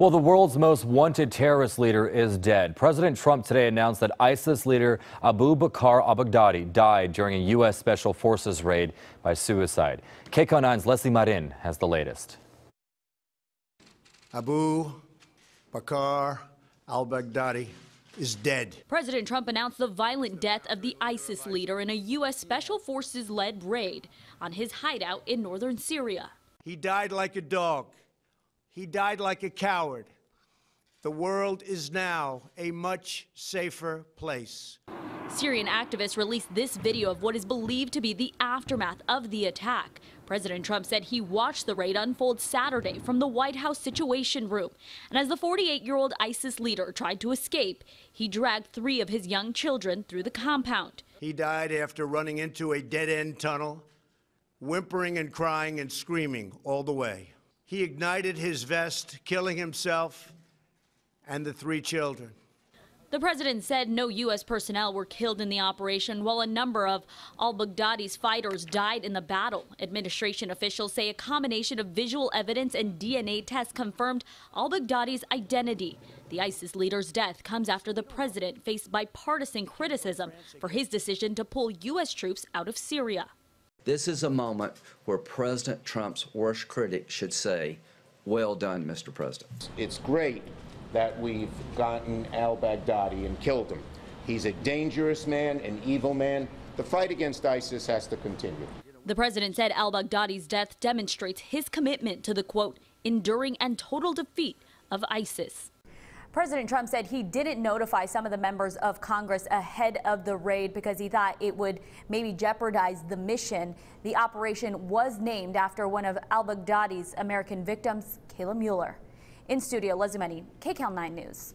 Well, the world's most wanted terrorist leader is dead. President Trump today announced that ISIS leader Abu Bakr al-Baghdadi died during a U.S. Special Forces raid by suicide. KCAL 9's Lesley Marin has the latest. Abu Bakr al-Baghdadi is dead. President Trump announced the violent death of the ISIS leader in a U.S. Special Forces-led raid on his hideout in northern Syria. He died like a dog. He died like a coward. The world is now a much safer place. Syrian activists released this video of what is believed to be the aftermath of the attack. President Trump said he watched the raid unfold Saturday from the White House Situation Room. And as the 48 year old ISIS leader tried to escape, he dragged three of his young children through the compound. He died after running into a dead end tunnel, whimpering and crying and screaming all the way. He ignited his vest, killing himself and the three children. The president said no U.S. personnel were killed in the operation, while a number of al Baghdadi's fighters died in the battle. Administration officials say a combination of visual evidence and DNA tests confirmed al Baghdadi's identity. The ISIS leader's death comes after the president faced bipartisan criticism for his decision to pull U.S. troops out of Syria. This is a moment where President Trump's worst critic should say, well done, Mr. President. It's great that we've gotten al-Baghdadi and killed him. He's a dangerous man, an evil man. The fight against ISIS has to continue. The president said al-Baghdadi's death demonstrates his commitment to the, quote, enduring and total defeat of ISIS. President Trump said he didn't notify some of the members of Congress ahead of the raid because he thought it would maybe jeopardize the mission. The operation was named after one of al Baghdadi's American victims, Kayla Mueller. In studio, Lesley Marin, KCAL 9 News.